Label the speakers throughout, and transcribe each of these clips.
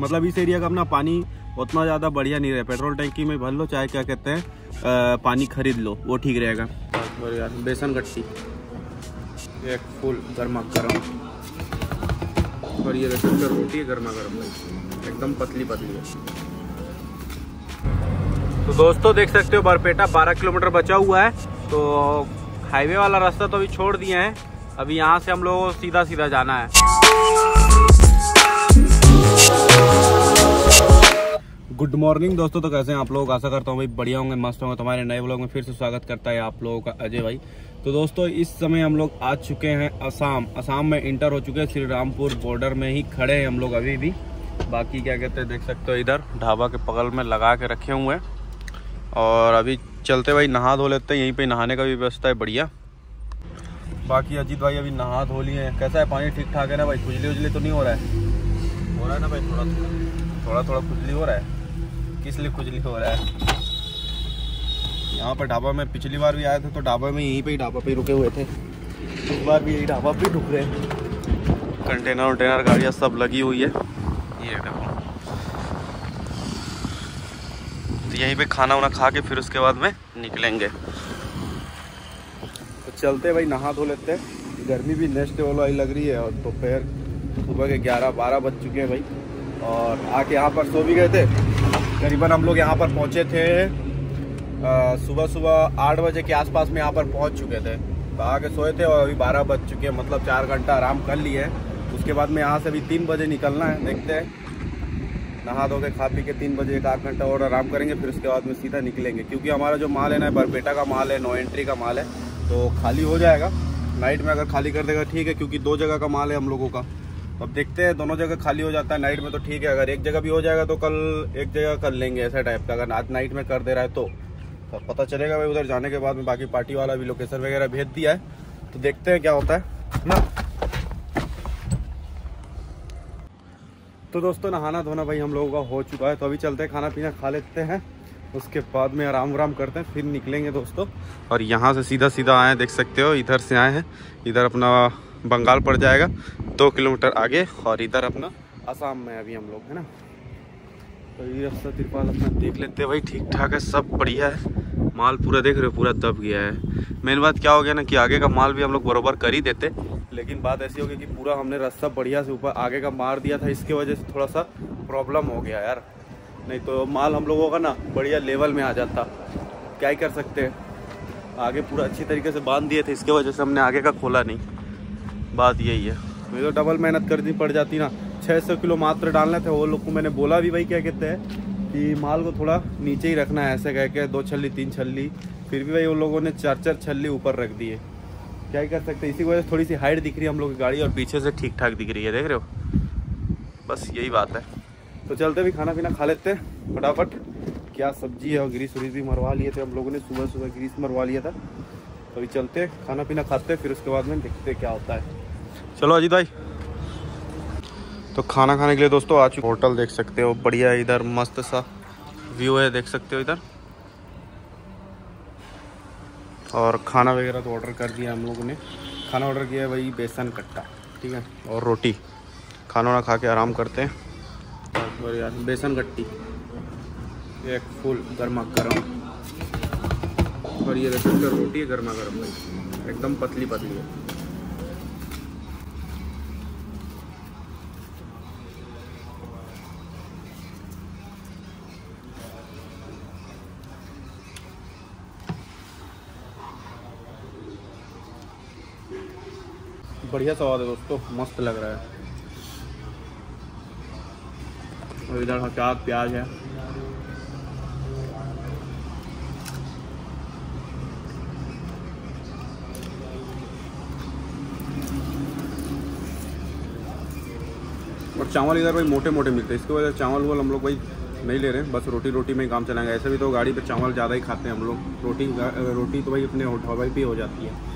Speaker 1: मतलब इस एरिया का अपना पानी उतना ज़्यादा बढ़िया नहीं रहे। पेट्रोल टैंकी में भर लो, चाहे क्या कहते हैं पानी खरीद लो, वो ठीक रहेगा। बेसन गट्टी। एक फुल गर्मा गर्म। और ये बेसन का रोटी है गर्मा गर्म एकदम पतली पतली है। तो दोस्तों, देख सकते हो, बरपेटा 12 किलोमीटर बचा हुआ है। तो हाईवे वाला रास्ता तो अभी छोड़ दिया है। अभी यहाँ से हम लोग सीधा सीधा जाना है। गुड मॉर्निंग दोस्तों। तो कैसे हैं आप लोग? आशा करता हूँ भाई बढ़िया होंगे, मस्त होंगे। तुम्हारे नए ब्लॉग में फिर से स्वागत करता है आप लोगों का अजय भाई। तो दोस्तों, इस समय हम लोग आ चुके हैं असम। असम में इंटर हो चुके हैं। श्री रामपुर बॉर्डर में ही खड़े हैं हम लोग अभी भी। बाकी क्या कहते हैं, देख सकते हो इधर, ढाबा के पगल में लगा के रखे हुए हैं। और अभी चलते भाई, नहा धो लेते हैं। यहीं पर नहाने का भी व्यवस्था है, बढ़िया। बाकी अजीत भाई अभी नहा धो लिए हैं। कैसा है, पानी ठीक ठाक है ना भाई? खुजली उजली तो नहीं हो रहा है? हो रहा है ना भाई थोड़ा थोड़ा थोड़ा खुजली हो रहा है। इसलिए खुजली हो रहा है? यहाँ पर ढाबा में पिछली बार भी आए थे तो ढाबा में यहीं पे ही ढाबा पे रुके हुए थे। इस बार भी यही ढाबा पे रुक रहे हैं। कंटेनर वंटेनर गाड़ियाँ सब लगी हुई है। ये देखो। तो यहीं पे खाना वाना खा के फिर उसके बाद में निकलेंगे। तो चलते भाई नहा धो लेते हैं। गर्मी भी नेक्स्ट डे वाली लग रही है और दोपहर तो सुबह के 11 12 बज चुके हैं भाई। और आके यहाँ पर सो भी गए थे। करीबन हम लोग यहाँ पर पहुँचे थे सुबह सुबह आठ बजे के आसपास में यहाँ पर पहुँच चुके थे। आ के सोए थे और अभी बारह बज चुके हैं मतलब चार घंटा आराम कर लिए उसके बाद में यहाँ से अभी तीन बजे निकलना है, देखते हैं। नहा धो के, खा पी के तीन बजे एक आध घंटा और आराम करेंगे, फिर उसके बाद में सीधा निकलेंगे। क्योंकि हमारा जो माल है ना, बरपेटा का माल है, नो एंट्री का माल है तो खाली हो जाएगा। नाइट में अगर खाली कर देगा, ठीक है, क्योंकि दो जगह का माल है हम लोगों का। तो अब देखते हैं, दोनों जगह खाली हो जाता है नाइट में तो ठीक है, अगर एक जगह भी हो जाएगा तो कल एक जगह कर लेंगे ऐसा टाइप का, अगर आज नाइट में कर दे रहा है तो। तो पता चलेगा भाई, उधर जाने के बाद में बाकी पार्टी वाला भी लोकेशन वगैरह भेज दिया है तो देखते हैं क्या होता है ना? तो दोस्तों, नहाना धोना भाई हम लोगों का हो चुका है तो अभी चलते हैं, खाना पीना खा लेते हैं, उसके बाद में आराम वराम करते हैं, फिर निकलेंगे दोस्तों, और यहाँ से सीधा सीधा आए देख सकते हो, इधर से आए हैं, इधर अपना बंगाल पड़ जाएगा, दो किलोमीटर आगे और इधर अपना आसाम में अभी हम लोग, है ना? तो ये रास्ता तिरपाल अपना देख लेते हैं भाई ठीक ठाक है, सब बढ़िया है। माल पूरा देख रहे हो, पूरा दब गया है। मेन बात क्या हो गया ना कि आगे का माल भी हम लोग बरोबर कर ही देते, लेकिन बात ऐसी हो गई कि पूरा हमने रास्ता बढ़िया से ऊपर आगे का मार दिया था, इसके वजह से थोड़ा सा प्रॉब्लम हो गया यार। नहीं तो माल हम लोगों का ना बढ़िया लेवल में आ जाता। क्या ही कर सकते हैं? आगे पूरा अच्छी तरीके से बाँध दिए थे, इसके वजह से हमने आगे का खोला नहीं। बात यही है। मुझे तो डबल मेहनत करनी पड़ जाती ना। 600 किलो मात्र डालना थे, वो लोग को मैंने बोला भी भाई, क्या कहते हैं, कि माल को थोड़ा नीचे ही रखना है, ऐसे कह के दो छल्ली, तीन छल्ली। फिर भी भाई उन लोगों ने चार चार छल्ली ऊपर रख दिए। क्या कर सकते, इसी वजह से थोड़ी सी हाइट दिख रही है हम लोग की गाड़ी, और पीछे से ठीक ठाक दिख रही है, देख रहे हो? बस यही बात है। तो चलते भी खाना पीना खा लेते हैं, फटाफट। क्या सब्ज़ी है, और ग्रीस व्रीस भी मरवा लिए थे हम लोगों ने सुबह सुबह ग्रीस मरवा लिया था। तो अभी तो चलते खाना पीना खाते फिर उसके बाद में देखते क्या होता है। चलो अजीत भाई। तो खाना खाने के लिए दोस्तों आज होटल देख सकते हो, बढ़िया इधर मस्त सा व्यू है, देख सकते हो इधर। और खाना वगैरह तो ऑर्डर कर दिया हम लोगों ने। खाना ऑर्डर किया है भाई बेसन कट्टा, ठीक है? और रोटी। खाना वाना खा के आराम करते हैं। और यार, बेसन कट्टी। एक फुल गर्मा गर्म। और ये देख सकते रोटी है गर्मा गर्म एकदम पतली पतली है। बढ़िया स्वाद है दोस्तों, मस्त लग रहा है। और इधर हचाक प्याज है। और चावल इधर भाई मोटे मोटे मिलते हैं। इसकी वजह से चावल वाल हम लोग भाई नहीं ले रहे हैं। बस रोटी रोटी में ही काम चलाएँगे। ऐसे भी तो गाड़ी पे चावल ज़्यादा ही खाते हैं हम लोग। रोटी रोटी तो भाई अपने ढाबा पे हो जाती है।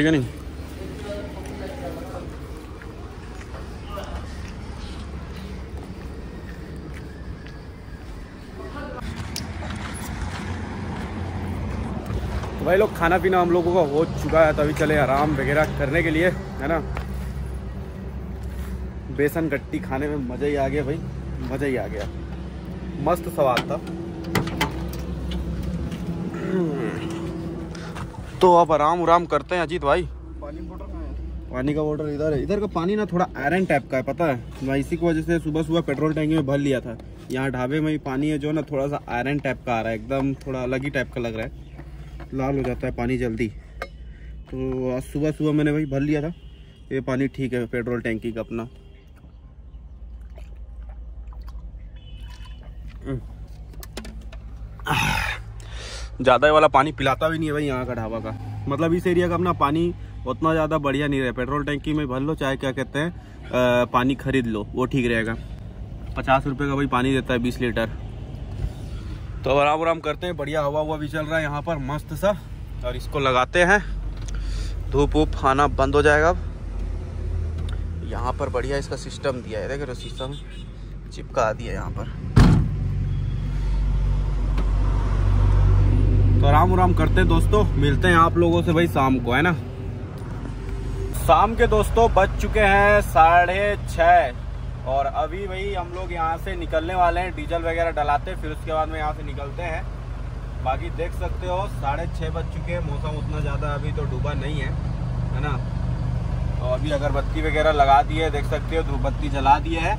Speaker 1: ठीक है नहीं? तो भाई लोग, खाना पीना हम लोगों का हो चुका है तो अभी चले आराम वगैरह करने के लिए, है ना? बेसन गट्टी खाने में मज़ा ही आ गया भाई, मज़ा ही आ गया। मस्त सवाल था। तो अब आराम उराम करते हैं अजीत भाई। पानी का वाटर इधर है। इधर का पानी ना थोड़ा आयरन टाइप का है, पता है? मैं इसी की वजह से सुबह सुबह पेट्रोल टैंकी में भर लिया था। यहाँ ढाबे में पानी है जो ना थोड़ा सा आयरन टाइप का आ रहा है, एकदम थोड़ा अलग ही टाइप का लग रहा है। लाल हो जाता है पानी जल्दी। तो आज सुबह सुबह मैंने वही भर लिया था। ये पानी ठीक है पेट्रोल टैंकी का अपना। ज़्यादा वाला पानी पिलाता भी नहीं है भाई यहाँ का ढाबा का। मतलब इस एरिया का अपना पानी उतना ज़्यादा बढ़िया नहीं रहा। पेट्रोल टैंकी में भर लो, चाहे क्या कहते हैं पानी खरीद लो, वो ठीक रहेगा। पचास रुपये का भाई पानी देता है बीस लीटर। तो आराम आराम करते हैं, बढ़िया हवा हुआ भी चल रहा है यहाँ पर, मस्त सा। और इसको लगाते हैं। धूप वूप आना बंद हो जाएगा अब। यहाँ पर बढ़िया इसका सिस्टम दिया है, देखो सिस्टम चिपका दिया यहाँ पर। तो आराम आराम करते हैं दोस्तों। मिलते हैं आप लोगों से भाई शाम को, है ना? शाम के दोस्तों, बज चुके हैं साढ़े छः और अभी भाई हम लोग यहाँ से निकलने वाले हैं, डीजल वगैरह डलाते फिर उसके बाद में यहाँ से निकलते हैं। बाकी देख सकते हो, साढ़े छः बज चुके हैं, मौसम उतना ज़्यादा अभी तो डूबा नहीं है है ना? और अभी अगरबत्ती वगैरह लगा दी है, देख सकते हो धूप बत्ती जला दिए है।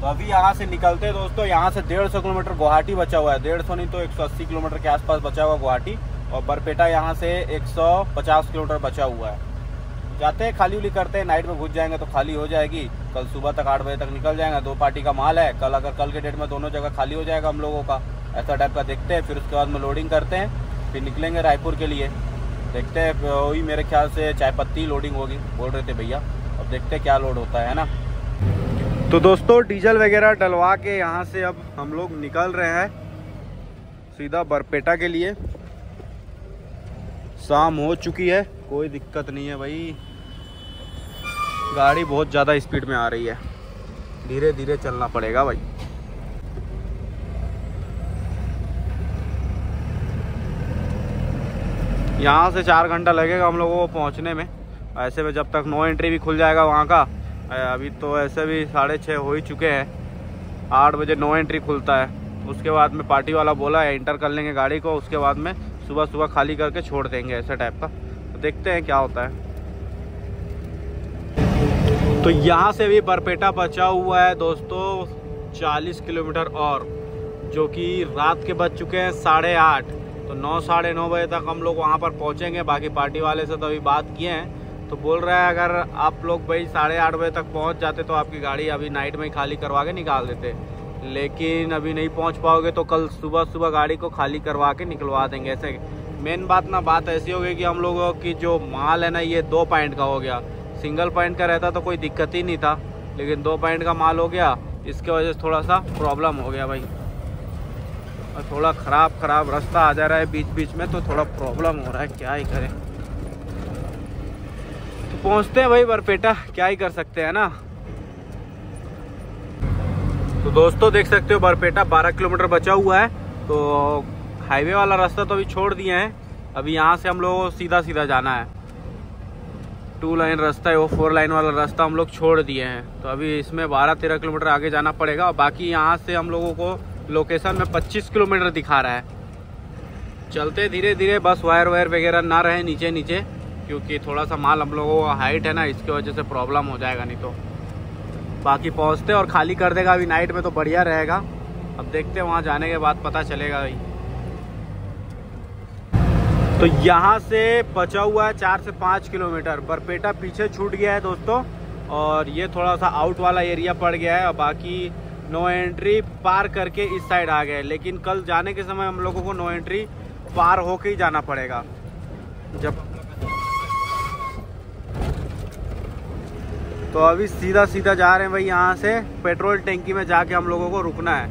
Speaker 1: तो अभी यहाँ से निकलते हैं दोस्तों, यहाँ से डेढ़ सौ किलोमीटर गुवाहाटी बचा हुआ है। डेढ़ सौ नहीं तो एक सौ अस्सी किलोमीटर के आसपास बचा हुआ गुवाहाटी। और बरपेटा यहाँ से एक सौ पचास किलोमीटर बचा हुआ है। जाते हैं, खाली उली करते हैं नाइट में घुस जाएँगे तो खाली हो जाएगी। कल सुबह तक आठ बजे तक निकल जाएँगे, दो पार्टी का माल है। कल अगर, कल के डेट में दोनों जगह खाली हो जाएगा हम लोगों का। ऐसा टाइप का देखते हैं, फिर उसके बाद में लोडिंग करते हैं, फिर निकलेंगे रायपुर के लिए। देखते हैं, वही मेरे ख्याल से चाय पत्ती लोडिंग होगी, बोल रहे थे भैया। अब देखते हैं क्या लोड होता है ना? तो दोस्तों, डीजल वगैरह डलवा के यहाँ से अब हम लोग निकल रहे हैं सीधा बरपेटा के लिए। शाम हो चुकी है, कोई दिक्कत नहीं है भाई। गाड़ी बहुत ज़्यादा स्पीड में आ रही है। धीरे धीरे चलना पड़ेगा भाई। यहाँ से चार घंटा लगेगा हम लोगों को पहुँचने में। ऐसे में जब तक नो एंट्री भी खुल जाएगा वहाँ का अभी तो ऐसे भी साढ़े छः हो ही चुके हैं। आठ बजे नो एंट्री खुलता है। उसके बाद में पार्टी वाला बोला है इंटर कर लेंगे गाड़ी को। उसके बाद में सुबह सुबह खाली करके छोड़ देंगे ऐसे टाइप का। तो देखते हैं क्या होता है। तो यहाँ से भी बरपेटा बचा हुआ है दोस्तों 40 किलोमीटर और, जो कि रात के बज चुके हैं साढ़े आठ। तो नौ, साढ़े नौ बजे तक हम लोग वहाँ पर पहुँचेंगे। बाकी पार्टी वाले से तो अभी बात किए हैं। तो बोल रहा है, अगर आप लोग भाई साढ़े आठ बजे तक पहुँच जाते तो आपकी गाड़ी अभी नाइट में ही खाली करवा के निकाल देते। लेकिन अभी नहीं पहुँच पाओगे तो कल सुबह सुबह गाड़ी को खाली करवा के निकलवा देंगे। ऐसे मेन बात ना, बात ऐसी हो गई कि हम लोगों की जो माल है ना, ये दो पॉइंट का हो गया। सिंगल पॉइंट का रहता तो कोई दिक्कत ही नहीं था, लेकिन दो पॉइंट का माल हो गया। इसके वजह से थोड़ा सा प्रॉब्लम हो गया भाई। और थोड़ा ख़राब ख़राब रास्ता आ जा रहा है बीच बीच में तो थोड़ा प्रॉब्लम हो रहा है, क्या ही करें। पहुँचते हैं भाई बरपेटा, क्या ही कर सकते हैं ना? तो दोस्तों, देख सकते हो बरपेटा 12 किलोमीटर बचा हुआ है। तो हाईवे वाला रास्ता तो अभी छोड़ दिए हैं। अभी यहाँ से हम लोग सीधा सीधा जाना है। टू लाइन रास्ता है वो, फोर लाइन वाला रास्ता हम लोग छोड़ दिए हैं। तो अभी इसमें 12-13 किलोमीटर आगे जाना पड़ेगा। और बाकी यहाँ से हम लोगों को लोकेशन में 25 किलोमीटर दिखा रहा है। चलते धीरे धीरे बस वायर वायर वगैरह ना रहे नीचे नीचे क्योंकि थोड़ा सा माल हम लोगों का हाइट है ना, इसकी वजह से प्रॉब्लम हो जाएगा, नहीं तो। बाकी पहुँचते और खाली कर देगा, अभी नाइट में तो बढ़िया रहेगा। अब देखते हैं वहाँ जाने के बाद पता चलेगा भाई। तो यहाँ से बचा हुआ है चार से पाँच किलोमीटर। बरपेटा पीछे छूट गया है दोस्तों, और ये थोड़ा सा आउट वाला एरिया पड़ गया है। और बाकी नो एंट्री पार करके इस साइड आ गए लेकिन कल जाने के समय हम लोगों को नो एंट्री पार होके ही जाना पड़ेगा। जब तो अभी सीधा सीधा जा रहे हैं भाई यहाँ से। पेट्रोल टैंकी में जाके हम लोगों को रुकना है।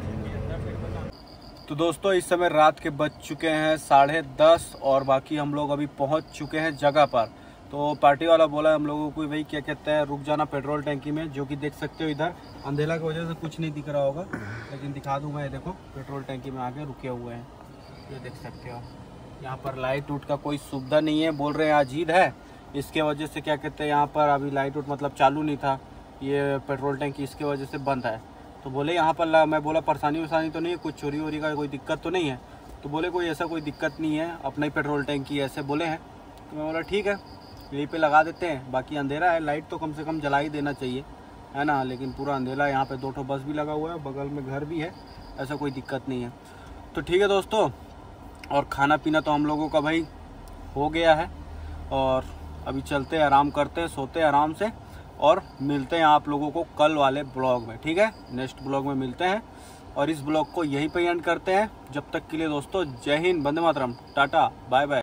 Speaker 1: तो दोस्तों, इस समय रात के बज चुके हैं साढ़े दस और बाकी हम लोग अभी पहुँच चुके हैं जगह पर। तो पार्टी वाला बोला हम लोगों को भाई, क्या कहते हैं, रुक जाना पेट्रोल टैंकी में, जो कि देख सकते हो इधर। अंधेला की वजह से कुछ नहीं दिख रहा होगा, लेकिन दिखा दूँगा ये देखो, पेट्रोल टैंकी में आके रुके हुए हैं। ये देख सकते हो। यहाँ पर लाइट उट का कोई सुविधा नहीं है, बोल रहे हैं, आज ईद है। इसके वजह से क्या कहते हैं, यहाँ पर अभी लाइट उट मतलब चालू नहीं था, ये पेट्रोल टैंक इसके वजह से बंद है। तो बोले यहाँ पर मैं बोला, परेशानी वरसानी तो नहीं है, कुछ चोरी वोरी का कोई दिक्कत तो नहीं है? तो बोले, कोई ऐसा कोई दिक्कत नहीं है, अपना ही पेट्रोल टैंक ऐसे बोले हैं। तो मैं बोला, ठीक है, यहीं पे लगा देते हैं, बाकी अंधेरा है, लाइट तो कम से कम जला ही देना चाहिए। है ना, लेकिन पूरा अंधेरा, यहाँ पे दो ठो बस भी लगा हुआ है, बगल में घर भी है, ऐसा कोई दिक्कत नहीं है। तो ठीक है दोस्तों, और खाना पीना तो हम लोगों का भाई हो गया है, और अभी चलते हैं, आराम करते हैं, सोते हैं आराम से और मिलते हैं आप लोगों को कल वाले ब्लॉग में, ठीक है? नेक्स्ट ब्लॉग में मिलते हैं और इस ब्लॉग को यहीं पे एंड करते हैं। जब तक के लिए दोस्तों, जय हिंद बंदे मातरम, टाटा, बाय बाय।